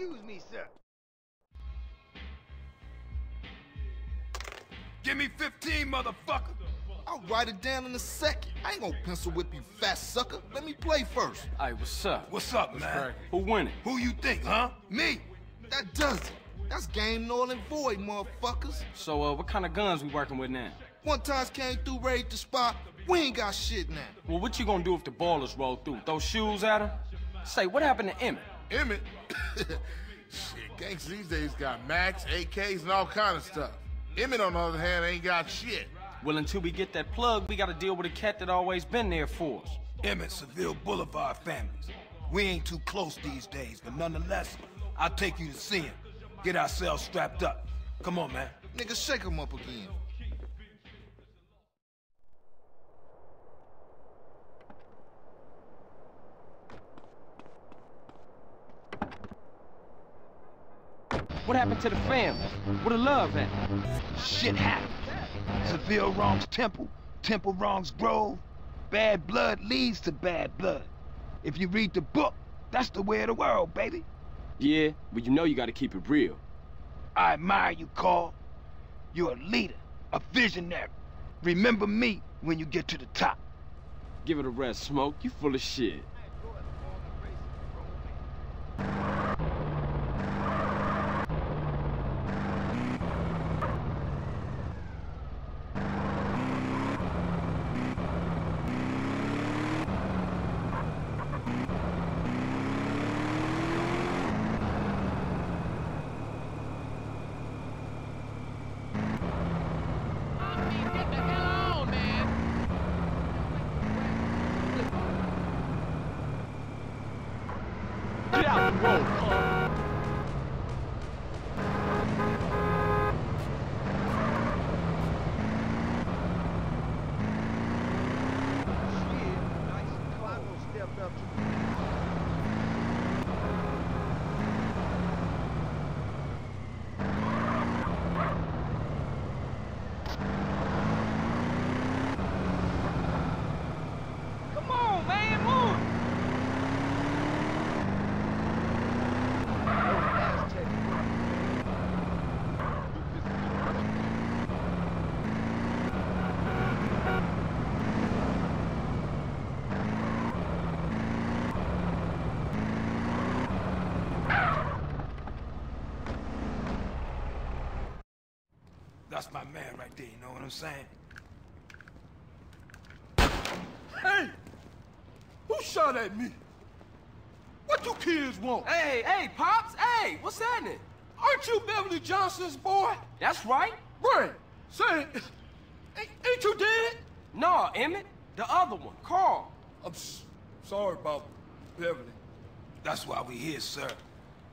Excuse me, sir. Give me 15, motherfucker. I'll write it down in a second. I ain't gonna pencil whip you, fat sucker. Let me play first. Hey, what's up? What's up, man? Who winning? Who you think, huh? Me. That does it. That's game null and void, motherfuckers. So, uh, what kind of guns we working with now? One times came through, raid the spot. We ain't got shit now. Well, what you gonna do if the ballers roll through? Throw shoes at them? Say, what happened to Emmett? Emmett? shit, gangsters these days got Max, AKs, and all kind of stuff. Emmett, on the other hand, ain't got shit. Well, until we get that plug, we gotta deal with a cat that always been there for us. Emmett, Seville Boulevard families. We ain't too close these days, but nonetheless, I'll take you to see him. Get ourselves strapped up. Come on, man. Nigga, shake 'em up again. What happened to the family? Where the love at? Shit happened. Seville wrongs Temple, Temple wrongs Grove. Bad blood leads to bad blood. If you read the book, that's the way of the world, baby. Yeah, but you know you gotta keep it real. I admire you, Carl. You're a leader, a visionary. Remember me when you get to the top. Give it a rest, Smoke. You full of shit. Get the hell on, man! Get out the road, Carl. Come on, man, move! That's my man right there, you know what I'm saying? Hey! Who shot at me? What you kids want? Hey, hey, Pops! Hey, what's happening? Aren't you Beverly Johnson's boy? That's right. Right. Say, ain't, ain't you dead? No, Emmett. The other one, Carl. I'm sorry about Beverly. That's why we here, sir.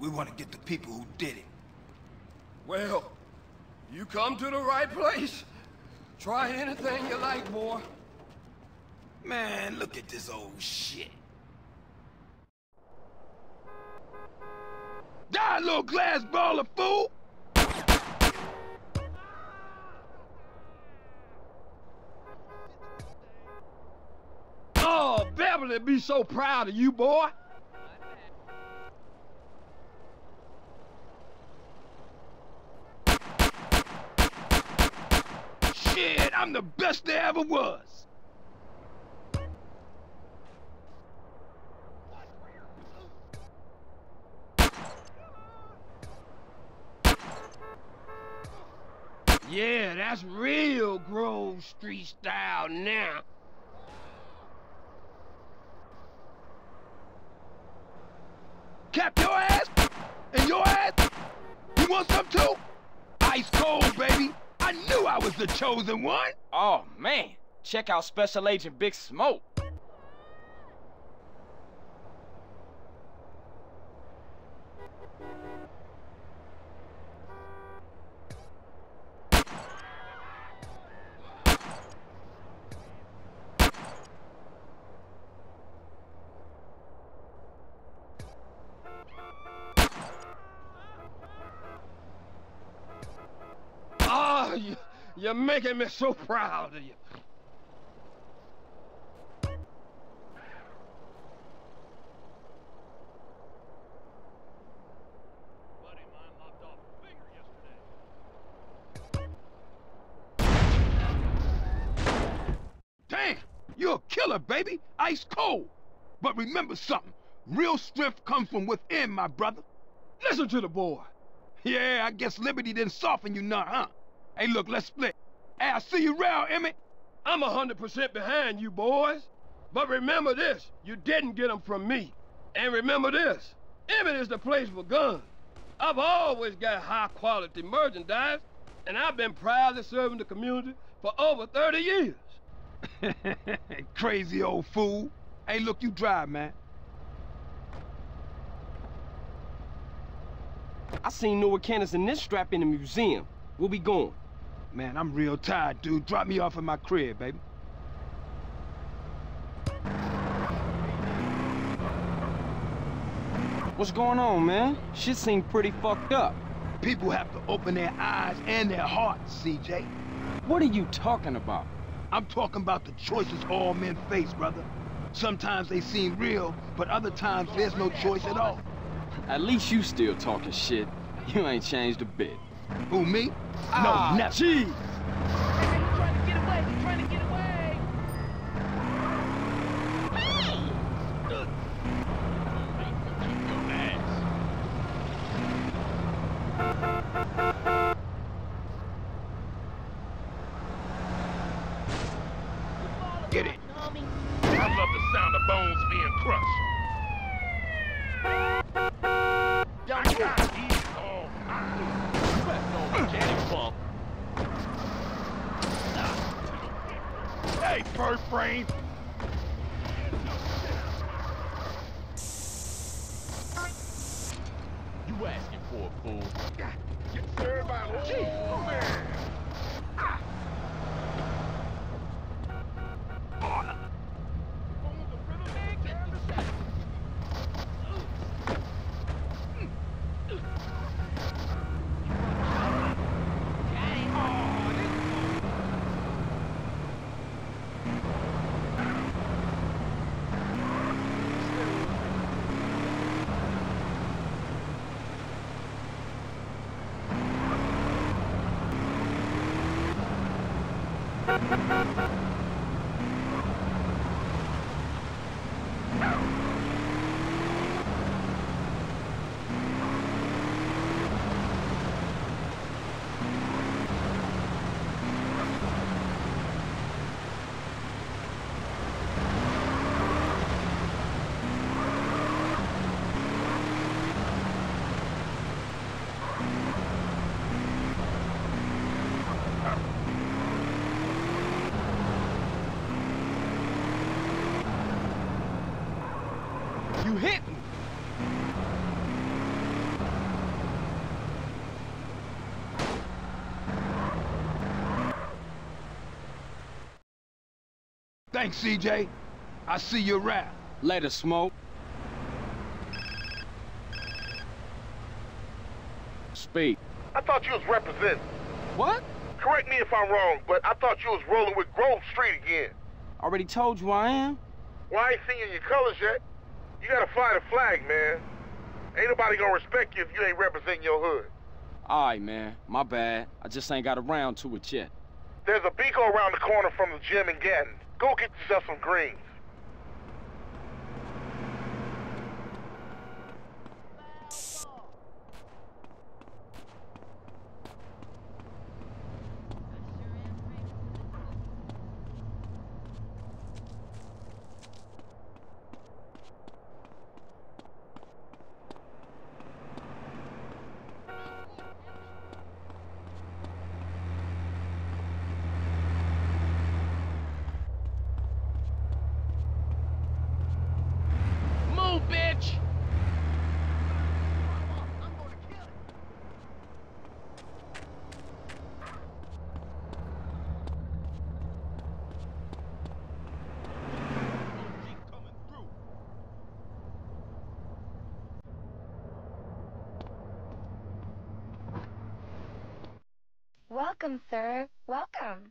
We want to get the people who did it. Well, you come to the right place. Try anything you like, boy. Man, look at this old shit. Die, little glass ball of fool! Oh, Beverly be so proud of you, boy. Shit, I'm the best there ever was. Yeah, that's real Grove Street style now. Cap your ass and your ass. You want some too? Ice cold, baby. I knew I was the chosen one. Oh, man. Check out Special Agent Big Smoke. You're making me so proud of you. Damn, you're a killer, baby. Ice cold. But remember something. Real strength comes from within, my brother. Listen to the boy. Yeah, I guess liberty didn't soften you none, huh? Hey, look, let's split. Hey, I'll see you around, Emmett. I'm a hundred percent behind you boys. But remember this, you didn't get them from me. And remember this, Emmett is the place for guns. I've always got high quality merchandise, and I've been proudly serving the community for over 30 years. Crazy old fool. Hey, look, you drive, man. I seen Noah Cannons and this strap in the museum. Where we going? Man, I'm real tired, dude. Drop me off at my crib, baby. What's going on, man? Shit seem pretty fucked up. People have to open their eyes and their hearts, CJ. What are you talking about? I'm talking about the choices all men face, brother. Sometimes they seem real, but other times there's no choice at all. At least you still talking shit. You ain't changed a bit. Who, me? No, Ah, never. Jeez. He's trying to get away. He's trying to get away. Get it. Homie. I love the sound of bones being crushed. Hey, bird brain. You asking for it, fool. You hit me. Thanks, CJ. I see you around. Later, Smoke. Speak. I thought you was representing. What? Correct me if I'm wrong, but I thought you was rolling with Grove Street again. Already told you I am. Well, I ain't seen you in your colors yet. You gotta fly the flag, man. Ain't nobody gonna respect you if you ain't representing your hood. Alright, man. My bad. I just ain't got around to it yet. There's a Binco around the corner from the gym in Ganton. Go get yourself some greens. Welcome, sir. Welcome.